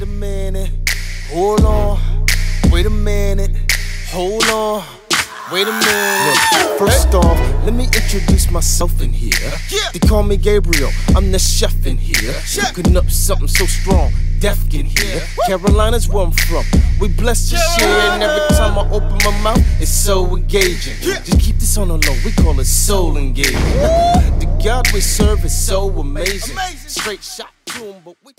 Wait a minute, hold on. Wait a minute, hold on. Wait a minute. Look, first off, let me introduce myself in here. Yeah. They call me Gabriel, I'm the chef in here. Cooking up something so strong, death can hear. Carolina's where I'm from. We blessed to share, and every time I open my mouth, it's so engaging. Just keep this on the low, we call it soul engaging. the God we serve is so amazing. Amazing. Straight shot to him, but we.